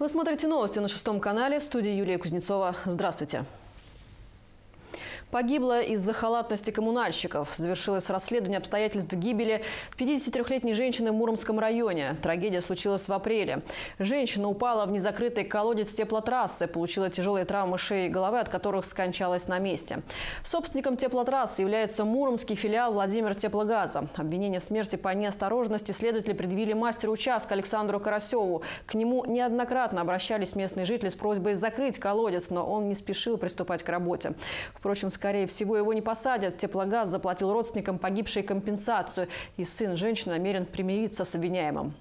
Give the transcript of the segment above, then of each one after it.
Вы смотрите новости на шестом канале в студии Юлия Кузнецова. Здравствуйте. Погибла из-за халатности коммунальщиков. Завершилось расследование обстоятельств гибели 53-летней женщины в Муромском районе. Трагедия случилась в апреле. Женщина упала в незакрытый колодец теплотрассы, получила тяжелые травмы шеи и головы, от которых скончалась на месте. Собственником теплотрассы является Муромский филиал Владимир Теплогаза. Обвинение в смерти по неосторожности следователи предъявили мастеру участка Александру Карасеву. К нему неоднократно обращались местные жители с просьбой закрыть колодец, но он не спешил приступать к работе. Впрочем, Скорее всего, его не посадят. Теплогаз заплатил родственникам погибшей компенсацию. И сын женщины намерен примириться с обвиняемым.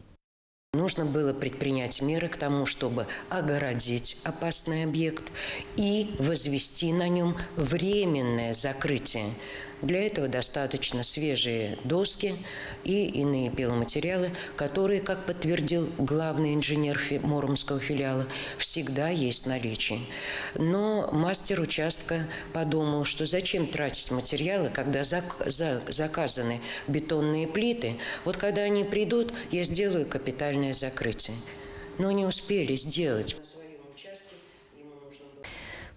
Нужно было предпринять меры к тому, чтобы огородить опасный объект и возвести на нем временное закрытие. Для этого достаточно свежие доски и иные пиломатериалы, которые, как подтвердил главный инженер Муромского филиала, всегда есть в наличии. Но мастер участка подумал, что зачем тратить материалы, когда заказаны бетонные плиты. Вот когда они придут, я сделаю капитальное закрытие. Но не успели сделать.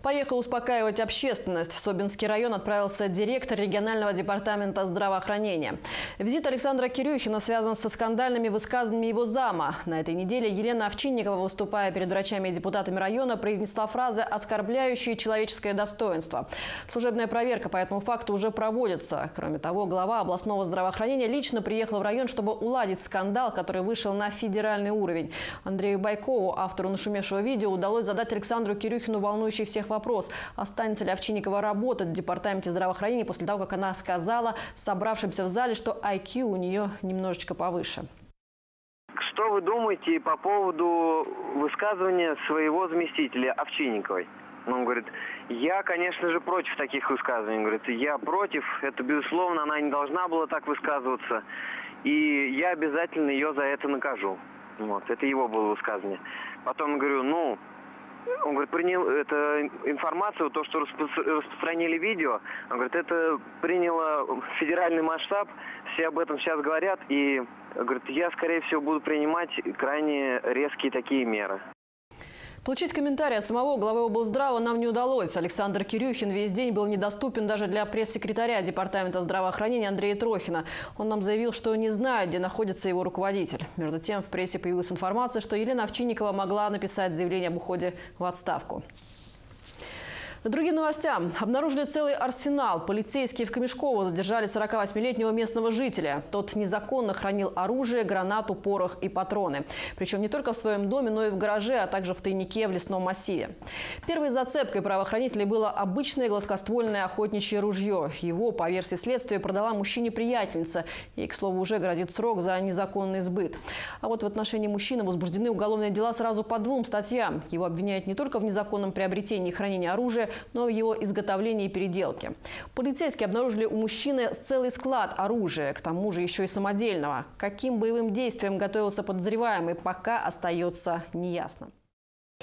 Поехал успокаивать общественность. В Собинский район отправился директор регионального департамента здравоохранения. Визит Александра Кирюхина связан со скандальными высказываниями его зама. На этой неделе Елена Овчинникова, выступая перед врачами и депутатами района, произнесла фразы, оскорбляющие человеческое достоинство. Служебная проверка по этому факту уже проводится. Кроме того, глава областного здравоохранения лично приехал в район, чтобы уладить скандал, который вышел на федеральный уровень. Андрею Байкову, автору нашумевшего видео, удалось задать Александру Кирюхину волнующий всех вопрос, останется ли Овчинникова работать в департаменте здравоохранения после того, как она сказала собравшимся в зале, что IQ у нее немножечко повыше. Что вы думаете по поводу высказывания своего заместителя Овчинниковой? Он говорит, я, конечно же, против таких высказываний. Он говорит, я против, это безусловно, она не должна была так высказываться. И я обязательно ее за это накажу. Вот, это его было высказывание. Потом говорю, ну, он говорит, принял это информацию, то, что распространили видео, он говорит, это приняло федеральный масштаб, все об этом сейчас говорят, и говорит, я, скорее всего, буду принимать крайне резкие такие меры. Получить комментарий от самого главы облздрава нам не удалось. Александр Кирюхин весь день был недоступен даже для пресс-секретаря Департамента здравоохранения Андрея Трохина. Он нам заявил, что не знает, где находится его руководитель. Между тем, в прессе появилась информация, что Елена Овчинникова могла написать заявление об уходе в отставку. К другим новостям. Обнаружили целый арсенал. Полицейские в Камешково задержали 48-летнего местного жителя. Тот незаконно хранил оружие, гранату, порох и патроны. Причем не только в своем доме, но и в гараже, а также в тайнике в лесном массиве. Первой зацепкой правоохранителей было обычное гладкоствольное охотничье ружье. Его, по версии следствия, продала мужчине приятельница. Ей, к слову, уже грозит срок за незаконный сбыт. А вот в отношении мужчины возбуждены уголовные дела сразу по двум статьям. Его обвиняют не только в незаконном приобретении и хранении оружия, но в его изготовлении и переделке. Полицейские обнаружили у мужчины целый склад оружия, к тому же еще и самодельного. Каким боевым действием готовился подозреваемый, пока остается неясно.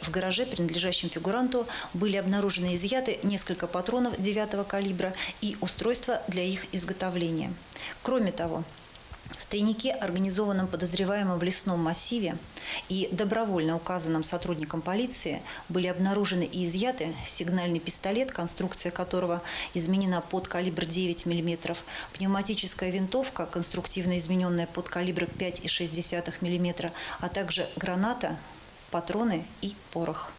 В гараже, принадлежащем фигуранту, были обнаружены изъяты несколько патронов 9 калибра и устройства для их изготовления. Кроме того, в тайнике, организованном подозреваемым в лесном массиве и добровольно указанным сотрудникам полиции, были обнаружены и изъяты сигнальный пистолет, конструкция которого изменена под калибр 9 мм, пневматическая винтовка, конструктивно измененная под калибр 5,6 мм, а также граната, патроны и порох.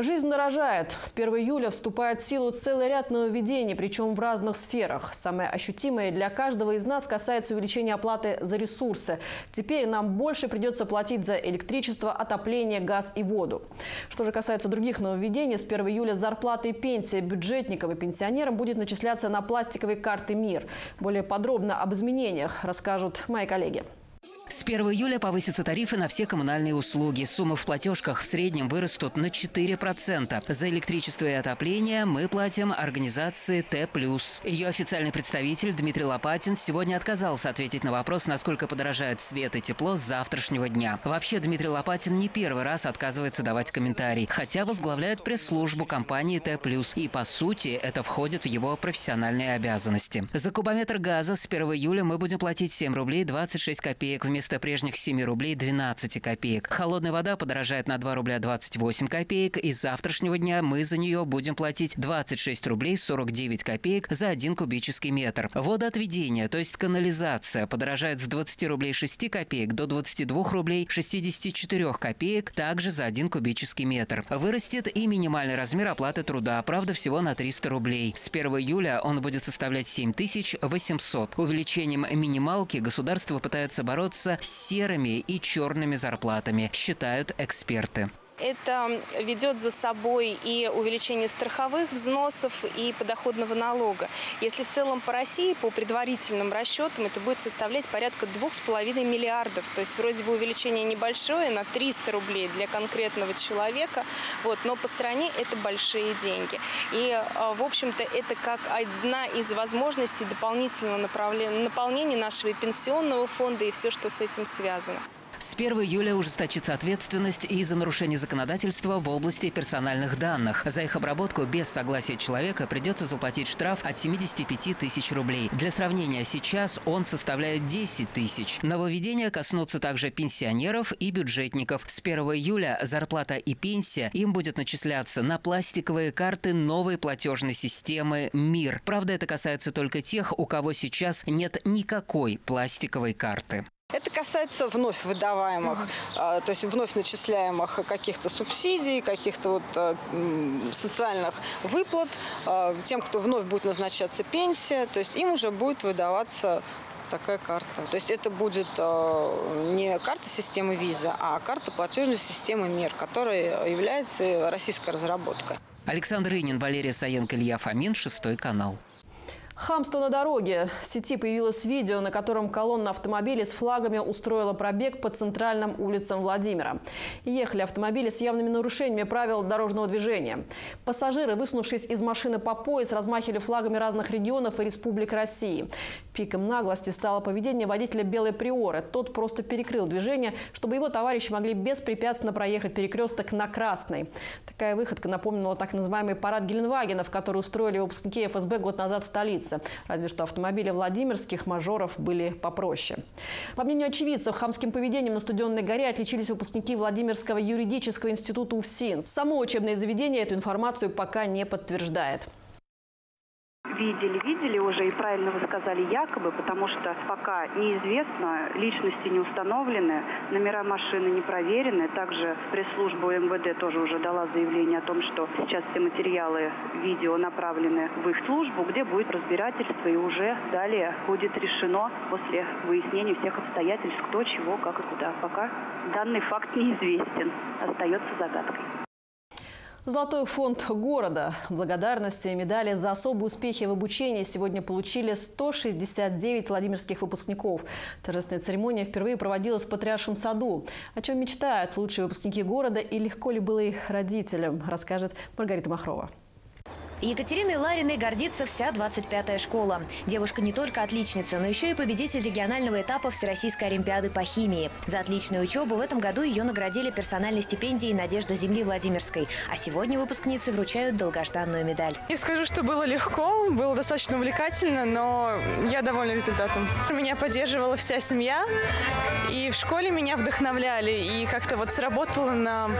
Жизнь дорожает. С 1 июля вступает в силу целый ряд нововведений, причем в разных сферах. Самое ощутимое для каждого из нас касается увеличения оплаты за ресурсы. Теперь нам больше придется платить за электричество, отопление, газ и воду. Что же касается других нововведений, с 1 июля зарплата и пенсия бюджетникам и пенсионерам будет начисляться на пластиковые карты МИР. Более подробно об изменениях расскажут мои коллеги. С 1 июля повысятся тарифы на все коммунальные услуги. Суммы в платежках в среднем вырастут на 4%. За электричество и отопление мы платим организации Т+. Ее официальный представитель Дмитрий Лопатин сегодня отказался ответить на вопрос, насколько подорожает свет и тепло с завтрашнего дня. Вообще, Дмитрий Лопатин не первый раз отказывается давать комментарий, хотя возглавляет пресс-службу компании Т+. И, по сути, это входит в его профессиональные обязанности. За кубометр газа с 1 июля мы будем платить 7 рублей 26 копеек в вместо прежних 7 рублей 12 копеек. Холодная вода подорожает на 2 рубля 28 копеек. И с завтрашнего дня мы за нее будем платить 26 рублей 49 копеек за 1 кубический метр. Водоотведение, то есть канализация, подорожает с 20 рублей 6 копеек до 22 рублей 64 копеек, также за 1 кубический метр. Вырастет и минимальный размер оплаты труда, правда, всего на 300 рублей. С 1 июля он будет составлять 7800. Увеличением минималки государство пытается бороться с серыми и черными зарплатами, считают эксперты. Это ведет за собой и увеличение страховых взносов, и подоходного налога. Если в целом по России, по предварительным расчетам, это будет составлять порядка 2,5 миллиардов. То есть вроде бы увеличение небольшое, на 300 рублей для конкретного человека, вот, но по стране это большие деньги. И, а, в общем-то, это как одна из возможностей дополнительного наполнения нашего пенсионного фонда и все, что с этим связано. С 1 июля ужесточится ответственность и за нарушение законодательства в области персональных данных. За их обработку без согласия человека придется заплатить штраф от 75 тысяч рублей. Для сравнения, сейчас он составляет 10 тысяч. Нововведения коснутся также пенсионеров и бюджетников. С 1 июля зарплата и пенсия им будет начисляться на пластиковые карты новой платежной системы «Мир». Правда, это касается только тех, у кого сейчас нет никакой пластиковой карты. Это касается вновь выдаваемых, а, то есть вновь начисляемых каких-то субсидий, каких-то вот а, социальных выплат, а, тем, кто вновь будет назначаться пенсия, то есть им уже будет выдаваться такая карта. То есть это будет не карта системы виза, а карта платежной системы МИР, которая является российской разработкой. Александр Инин, Валерия Саенко, Илья Фомин, Шестой канал. Хамство на дороге. В сети появилось видео, на котором колонна автомобилей с флагами устроила пробег по центральным улицам Владимира. Ехали автомобили с явными нарушениями правил дорожного движения. Пассажиры, высунувшись из машины по пояс, размахивали флагами разных регионов и республик России. Пиком наглости стало поведение водителя белой приоры. Тот просто перекрыл движение, чтобы его товарищи могли беспрепятственно проехать перекресток на Красный. Такая выходка напомнила так называемый парад Геленвагенов, который устроили выпускники ФСБ год назад в столице столице. Разве что автомобили владимирских мажоров были попроще. По мнению очевидцев, хамским поведением на Студенной горе отличились выпускники Владимирского юридического института УФСИН. Само учебное заведение эту информацию пока не подтверждает видели, видели уже и правильно вы сказали якобы, потому что пока неизвестно, личности не установлены, номера машины не проверены. Также пресс-служба МВД тоже уже дала заявление о том, что сейчас все материалы видео направлены в их службу, где будет разбирательство и уже далее будет решено после выяснения всех обстоятельств, кто, чего, как и куда. Пока данный факт неизвестен, остается загадкой. Золотой фонд города. Благодарности и медали за особые успехи в обучении сегодня получили 169 владимирских выпускников. Торжественная церемония впервые проводилась в Патриаршем саду. О чем мечтают лучшие выпускники города и легко ли было их родителям, расскажет Маргарита Махрова. Екатериной Лариной гордится вся 25-я школа. Девушка не только отличница, но еще и победитель регионального этапа Всероссийской Олимпиады по химии. За отличную учебу в этом году ее наградили персональной стипендией «Надежда земли» Владимирской. А сегодня выпускницы вручают долгожданную медаль. Не скажу, что было легко, было достаточно увлекательно, но я довольна результатом. Меня поддерживала вся семья, и в школе меня вдохновляли, и как-то вот сработало на,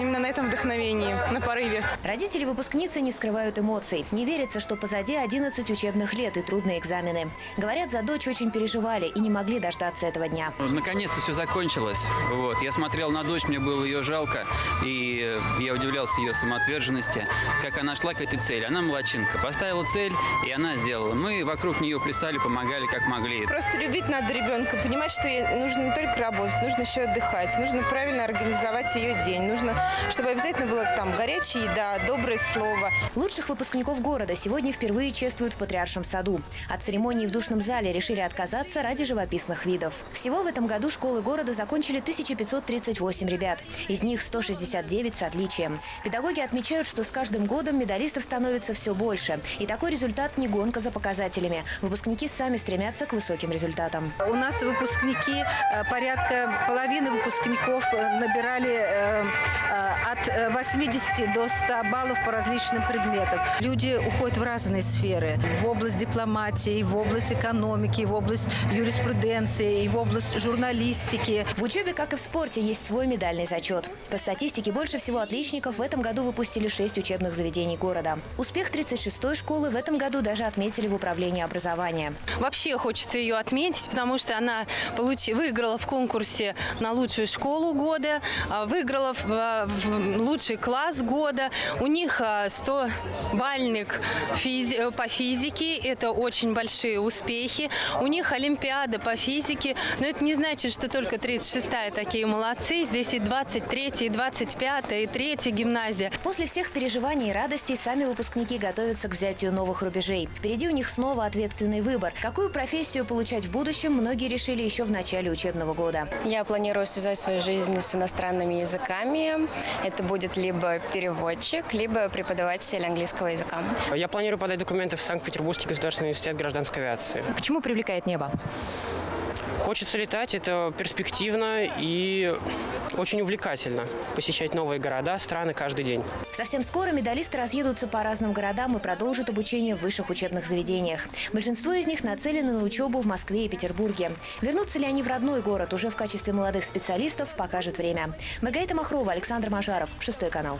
именно на этом вдохновении, на порыве. Родители выпускницы не скрывают эмоций. Не верится, что позади 11 учебных лет и трудные экзамены. Говорят, за дочь очень переживали и не могли дождаться этого дня. Наконец-то все закончилось. Вот. Я смотрел на дочь, мне было ее жалко. И я удивлялся ее самоотверженности, как она шла к этой цели. Она молочинка. Поставила цель, и она сделала. Мы вокруг нее плясали, помогали, как могли. Просто любить надо ребенка, понимать, что нужно не только работать, нужно еще отдыхать, нужно правильно организовать ее день, нужно, чтобы обязательно была там горячая еда, доброе слово. Лучших выпускников города сегодня впервые чествуют в Патриаршем саду. От церемонии в душном зале решили отказаться ради живописных видов. Всего в этом году школы города закончили 1538 ребят. Из них 169 с отличием. Педагоги отмечают, что с каждым годом медалистов становится все больше. И такой результат не гонка за показателями. Выпускники сами стремятся к высоким результатам. У нас выпускники, э, порядка половины выпускников э, набирали э, от от 80 э, до 100 баллов по различным предметам. Люди уходят в разные сферы. В область дипломатии, в область экономики, в область юриспруденции, в область журналистики. В учебе, как и в спорте, есть свой медальный зачет. По статистике, больше всего отличников в этом году выпустили 6 учебных заведений города. Успех 36-й школы в этом году даже отметили в управлении образования. Вообще хочется ее отметить, потому что она получ... выиграла в конкурсе на лучшую школу года, а, выиграла а, в лучший класс года. У них 100 а. Э, по физике. Это очень большие успехи. У них Олимпиада по физике. Но это не значит, что только 36-я такие молодцы. Здесь и 23 и 25 и 3 гимназия. После всех переживаний и радостей сами выпускники готовятся к взятию новых рубежей. Впереди у них снова ответственный выбор. Какую профессию получать в будущем, многие решили еще в начале учебного года. Я планирую связать свою жизнь с иностранными языками. Это будет либо переводчик, либо преподаватель английского языка. Я планирую подать документы в Санкт-Петербургский государственный университет гражданской авиации. Почему привлекает небо? Хочется летать, это перспективно и очень увлекательно. Посещать новые города, страны каждый день. Совсем скоро медалисты разъедутся по разным городам и продолжат обучение в высших учебных заведениях. Большинство из них нацелены на учебу в Москве и Петербурге. Вернутся ли они в родной город уже в качестве молодых специалистов, покажет время. Маргарита Махрова, Александр Машаров, Шестой канал.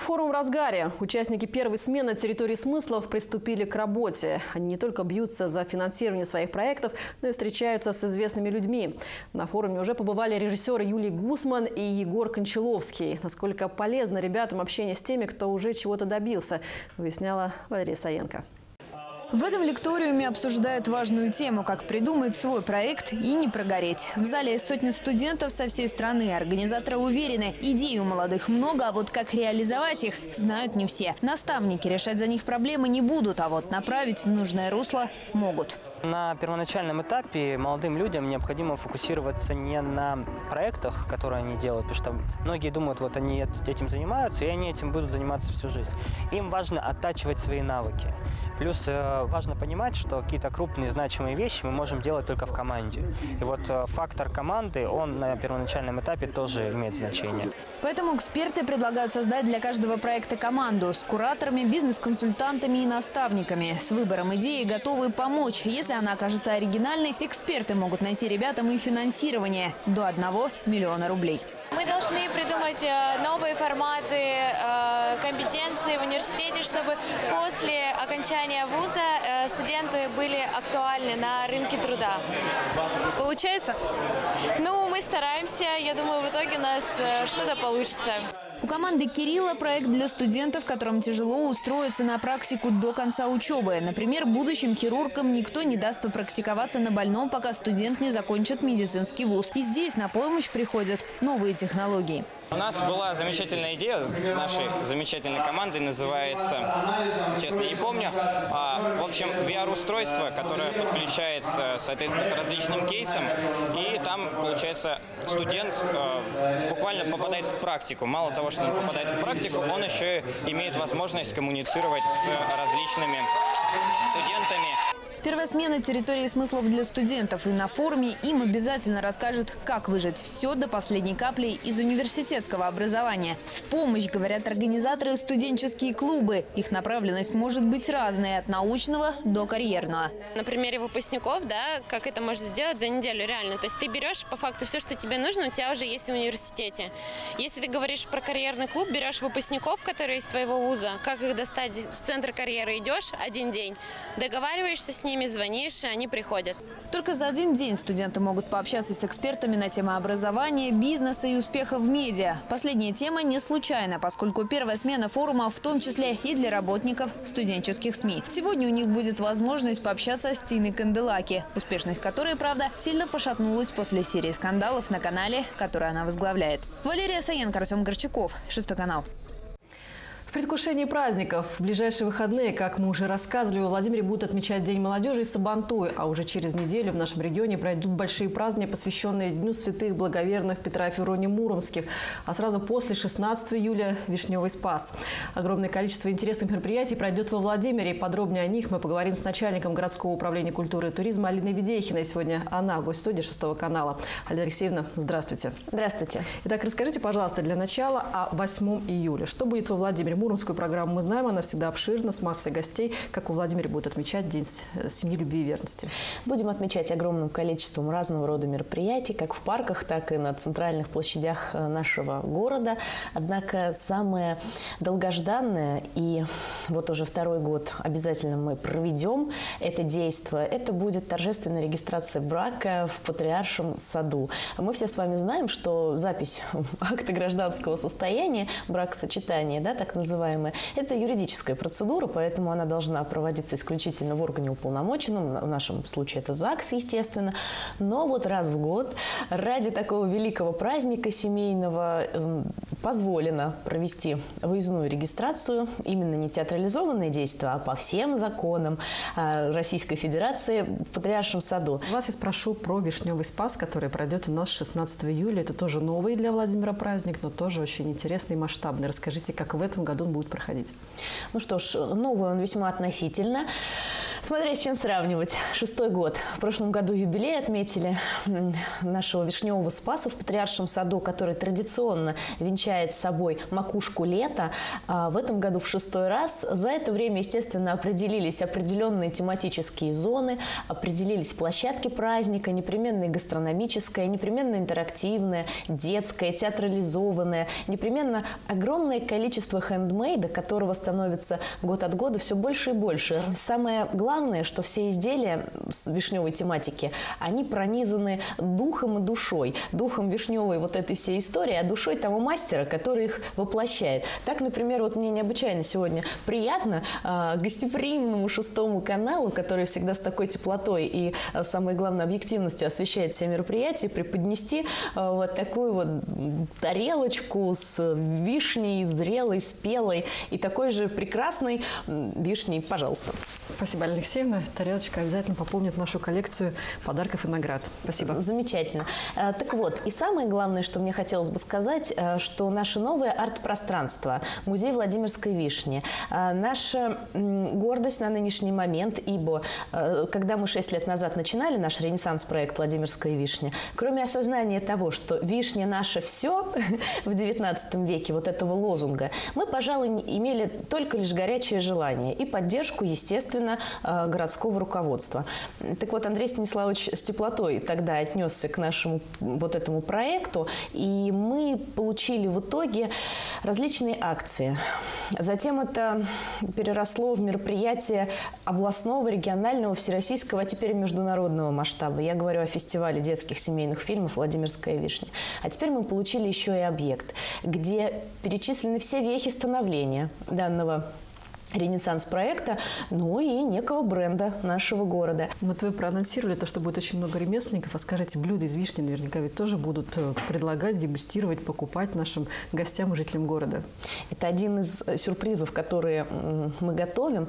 Форум в разгаре. Участники первой смены территории смыслов приступили к работе. Они не только бьются за финансирование своих проектов, но и встречаются с известными людьми. На форуме уже побывали режиссеры Юлий Гусман и Егор Кончаловский. Насколько полезно ребятам общение с теми, кто уже чего-то добился, выясняла Валерия Саенко. В этом лекториуме обсуждают важную тему, как придумать свой проект и не прогореть. В зале сотни студентов со всей страны. Организаторы уверены, идей у молодых много, а вот как реализовать их, знают не все. Наставники решать за них проблемы не будут, а вот направить в нужное русло могут. На первоначальном этапе молодым людям необходимо фокусироваться не на проектах, которые они делают, потому что многие думают, вот они этим занимаются, и они этим будут заниматься всю жизнь. Им важно оттачивать свои навыки. Плюс э, важно понимать, что какие-то крупные значимые вещи мы можем делать только в команде. И вот э, фактор команды, он на первоначальном этапе тоже имеет значение. Поэтому эксперты предлагают создать для каждого проекта команду с кураторами, бизнес-консультантами и наставниками. С выбором идеи готовы помочь. Если она окажется оригинальной, эксперты могут найти ребятам и финансирование до 1 миллиона рублей. Мы должны придумать э, новые форматы э, компетенции в университете, чтобы после окончания вуза э, студенты были актуальны на рынке труда. Получается? Ну, мы стараемся. Я думаю, в итоге у нас что-то получится. У команды Кирилла проект для студентов, которым тяжело устроиться на практику до конца учебы. Например, будущим хирургам никто не даст попрактиковаться на больном, пока студент не закончит медицинский вуз. И здесь на помощь приходят новые технологии. У нас была замечательная идея с нашей замечательной командой, называется, честно не помню, а, в общем, VR-устройство, которое подключается, соответственно, к различным кейсам, и там, получается, студент э, буквально попадает в практику. Мало того, что он попадает в практику, он еще имеет возможность коммуницировать с различными студентами. Первая смена территории смыслов для студентов. И на форуме им обязательно расскажут, как выжать все до последней капли из университетского образования. В помощь, говорят организаторы, студенческие клубы. Их направленность может быть разной, от научного до карьерного. На примере выпускников, да, как это можно сделать за неделю реально. То есть ты берешь по факту все, что тебе нужно, у тебя уже есть в университете. Если ты говоришь про карьерный клуб, берешь выпускников, которые из своего вуза, как их достать в центр карьеры, идешь один день, договариваешься с ними, ними звонишь, и они приходят. Только за один день студенты могут пообщаться с экспертами на тему образования, бизнеса и успеха в медиа. Последняя тема не случайна, поскольку первая смена форума в том числе и для работников студенческих СМИ. Сегодня у них будет возможность пообщаться с Тиной Канделаки, успешность которой, правда, сильно пошатнулась после серии скандалов на канале, который она возглавляет. Валерия Саенко, Артем Горчаков, Шестой канал. В предвкушении праздников в ближайшие выходные, как мы уже рассказывали, в Владимире будут отмечать День молодежи и Сабантуй, а уже через неделю в нашем регионе пройдут большие праздники, посвященные Дню святых благоверных Петра и Февронии Муромских, а сразу после 16 июля – Вишневый Спас. Огромное количество интересных мероприятий пройдет во Владимире, и подробнее о них мы поговорим с начальником городского управления культуры и туризма Алиной Ведехиной. Сегодня она, гость студии шестого канала. Алина Алексеевна, здравствуйте. Здравствуйте. Итак, расскажите, пожалуйста, для начала о 8 июля. Что будет во Владимире? Муромскую программу мы знаем, она всегда обширна, с массой гостей. Как в Владимире будет отмечать День семьи, любви и верности? Будем отмечать огромным количеством разного рода мероприятий, как в парках, так и на центральных площадях э, нашего города. Однако самое долгожданное и вот уже второй год обязательно мы проведем это действие, это будет торжественная регистрация брака в Патриаршем саду. Мы все с вами знаем, что запись акта гражданского состояния, бракосочетания, да, так называемое, это юридическая процедура, поэтому она должна проводиться исключительно в органе уполномоченном, в нашем случае это ЗАГС, естественно. Но вот раз в год ради такого великого праздника семейного эм, позволено провести выездную регистрацию, именно не театрализованные действия, а по всем законам а, Российской Федерации в Патриаршем саду. Вас я спрошу про Вишневый Спас, который пройдет у нас 16 июля. Это тоже новый для Владимира праздник, но тоже очень интересный и масштабный. Расскажите, как в этом году он будет проходить? Ну что ж, новый он весьма относительно. Смотря с чем сравнивать. Шестой год. В прошлом году юбилей отметили нашего вишневого спаса в Патриаршем саду, который традиционно венчает собой макушку лета. А в этом году в шестой раз. За это время, естественно, определились определенные тематические зоны, определились площадки праздника, непременная гастрономическая, непременно интерактивная, детская, театрализованная, непременно огромное количество хендмейда, которого становится год от года все больше и больше. Самое главное, что все изделия с вишневой тематики, они пронизаны духом и душой. Духом вишневой вот этой всей истории, а душой того мастера, который их воплощает. Так, например, вот мне необычайно сегодня приятно э, гостеприимному шестому каналу, который всегда с такой теплотой и, э, самое главное, объективностью освещает все мероприятия, преподнести э, вот такую вот тарелочку с вишней, зрелой, спелой и такой же прекрасной вишней. Пожалуйста. Спасибо, Алексеевна. Тарелочка обязательно пополнит нашу коллекцию подарков и наград. Спасибо. Замечательно. Э, так вот, и самое главное, что мне хотелось бы сказать, э, что наше новое арт-пространство, музей Владимирской вишни, э, наша гордость на нынешний момент, ибо когда мы шесть лет назад начинали наш ренессанс-проект Владимирская вишня, кроме осознания того, что вишня наше все в XIX веке, вот этого лозунга, мы, пожалуй, имели только лишь горячее желание и поддержку, естественно, городского руководства. Так вот, Андрей Станиславович с теплотой тогда отнесся к нашему вот этому проекту, и мы получили в итоге различные акции. Затем это переросло в мероприятие областного, регионального, всероссийского, а теперь международного масштаба. Я говорю о фестивале детских семейных фильмов «Владимирская вишня». А теперь мы получили еще и объект, где перечислены все вехи становления данного ренессанс проекта, ну и некого бренда нашего города. Вот вы проанонсировали то, что будет очень много ремесленников. А скажите, блюда из вишни наверняка ведь тоже будут э, предлагать, дегустировать, покупать нашим гостям и жителям города. Это один из э, сюрпризов, которые мы готовим.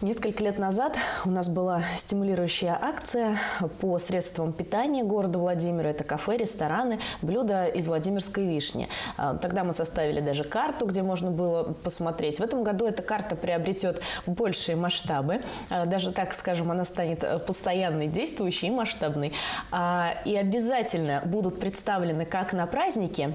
Несколько лет назад у нас была стимулирующая акция по средствам питания города Владимира. Это кафе, рестораны, блюда из Владимирской вишни. А, тогда мы составили даже карту, где можно было посмотреть. В этом году эта карта приобретет большие масштабы. А, даже, так скажем, она станет э, постоянной, действующей и масштабной. А, и обязательно будут представлены как на празднике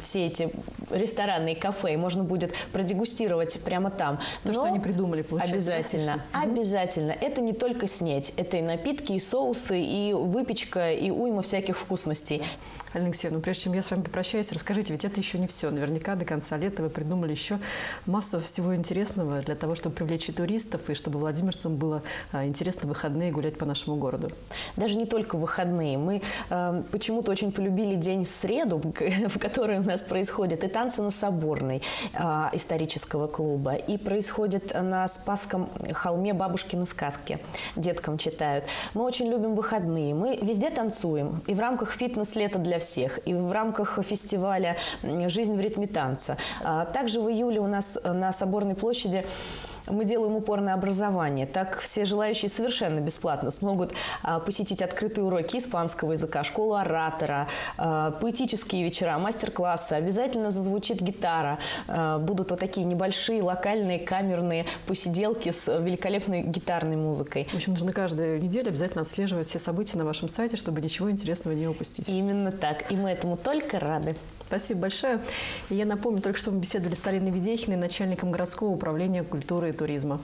все эти рестораны и кафе. И можно будет продегустировать прямо там. То, Но что они придумали, получается. Обязательно, обязательно. Это не только снеть, это и напитки, и соусы, и выпечка, и уйма всяких вкусностей. Алина Алексеевна, ну, прежде чем я с вами попрощаюсь, расскажите, ведь это еще не все. Наверняка до конца лета вы придумали еще массу всего интересного для того, чтобы привлечь и туристов, и чтобы владимирцам было а, интересно выходные гулять по нашему городу. Даже не только выходные. Мы э, почему-то очень полюбили день среду, в который у нас происходят и танцы на Соборной э, исторического клуба, и происходит на Спасском холме бабушкины сказки. Деткам читают. Мы очень любим выходные. Мы везде танцуем. И в рамках фитнес-лета для всех. И в рамках фестиваля «Жизнь в ритме танца». А также в июле у нас на Соборной площади мы делаем упор на образование. Так все желающие совершенно бесплатно смогут а, посетить открытые уроки испанского языка, школу оратора, а, поэтические вечера, мастер-классы. Обязательно зазвучит гитара. А, будут вот такие небольшие локальные камерные посиделки с великолепной гитарной музыкой. В общем, нужно каждую неделю обязательно отслеживать все события на вашем сайте, чтобы ничего интересного не упустить. Именно так. И мы этому только рады. Спасибо большое. Я напомню, только что мы беседовали с Алиной Ведехиной, начальником городского управления культуры и туризма.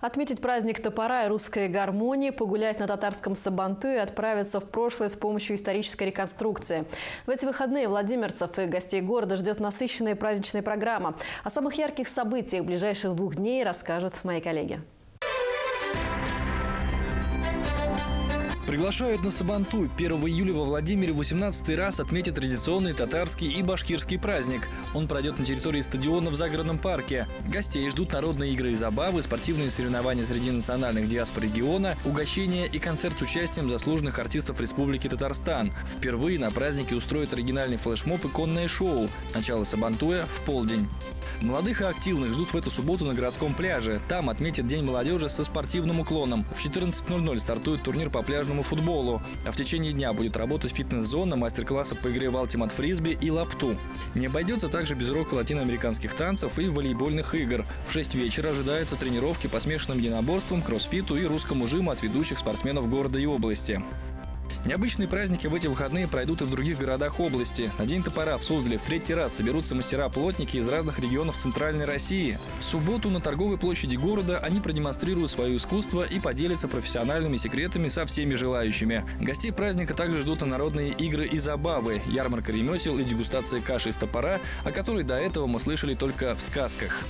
Отметить праздник топора и русской гармонии, погулять на татарском Сабанту и отправиться в прошлое с помощью исторической реконструкции. В эти выходные владимирцев и гостей города ждет насыщенная праздничная программа. О самых ярких событиях ближайших двух дней расскажут мои коллеги. Приглашают на Сабантуй. 1 июля во Владимире 18 раз отметят традиционный татарский и башкирский праздник. Он пройдет на территории стадиона в загородном парке. Гостей ждут народные игры и забавы, спортивные соревнования среди национальных диаспор региона, угощения и концерт с участием заслуженных артистов Республики Татарстан. Впервые на празднике устроят оригинальный флешмоб и конное шоу. Начало Сабантуя в полдень. Молодых и активных ждут в эту субботу на городском пляже. Там отметят День молодежи со спортивным уклоном. В 14.00 стартует турнир по пляжному футболу. А в течение дня будет работать фитнес-зона, мастер-классы по игре в алтимат фрисби и лапту. Не обойдется также без урока латиноамериканских танцев и волейбольных игр. В 6 вечера ожидаются тренировки по смешанным единоборствам, кроссфиту и русскому жиму от ведущих спортсменов города и области. Необычные праздники в эти выходные пройдут и в других городах области. На День топора в Суздале в третий раз соберутся мастера-плотники из разных регионов Центральной России. В субботу на торговой площади города они продемонстрируют свое искусство и поделятся профессиональными секретами со всеми желающими. Гостей праздника также ждут и народные игры и забавы, ярмарка ремесел и дегустация каши из топора, о которой до этого мы слышали только в сказках.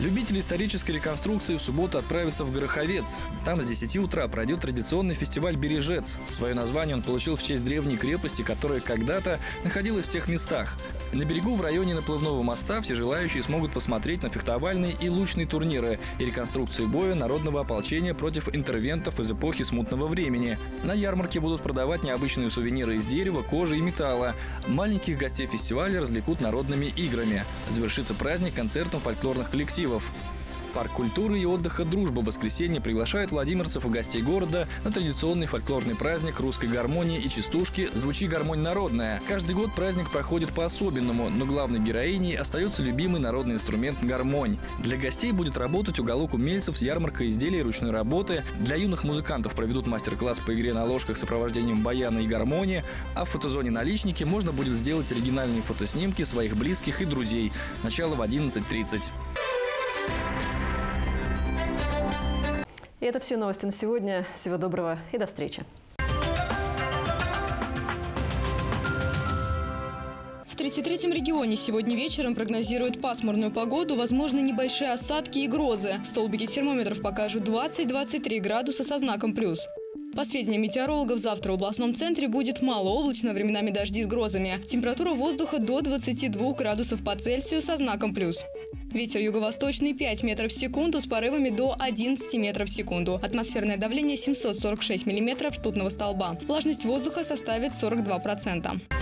Любители исторической реконструкции в субботу отправятся в Гороховец. Там с 10 утра пройдет традиционный фестиваль «Бережец». Свое название он получил в честь древней крепости, которая когда-то находилась в тех местах. На берегу в районе наплывного моста все желающие смогут посмотреть на фехтовальные и лучные турниры и реконструкцию боя народного ополчения против интервентов из эпохи смутного времени. На ярмарке будут продавать необычные сувениры из дерева, кожи и металла. Маленьких гостей фестиваля развлекут народными играми. Завершится праздник концертом фольклорных коллективов. Парк культуры и отдыха «Дружба» в воскресенье приглашает владимирцев и гостей города на традиционный фольклорный праздник русской гармонии и частушки «Звучи гармонь народная». Каждый год праздник проходит по-особенному, но главной героиней остается любимый народный инструмент – гармонь. Для гостей будет работать уголок умельцев с ярмаркой изделий ручной работы. Для юных музыкантов проведут мастер-класс по игре на ложках с сопровождением баяна и гармонии, а в фотозоне «Наличники» можно будет сделать оригинальные фотоснимки своих близких и друзей. Начало в 11.30. И это все новости на сегодня. Всего доброго и до встречи. В 33-м регионе сегодня вечером прогнозируют пасмурную погоду, возможны небольшие осадки и грозы. Столбики термометров покажут 20-23 градуса со знаком «плюс». По сведениям метеорологов, завтра в областном центре будет малооблачно, временами дожди с грозами. Температура воздуха до 22 градусов по Цельсию со знаком «плюс». Ветер юго-восточный 5 метров в секунду с порывами до 11 метров в секунду. Атмосферное давление 746 миллиметров ртутного столба. Влажность воздуха составит 42%.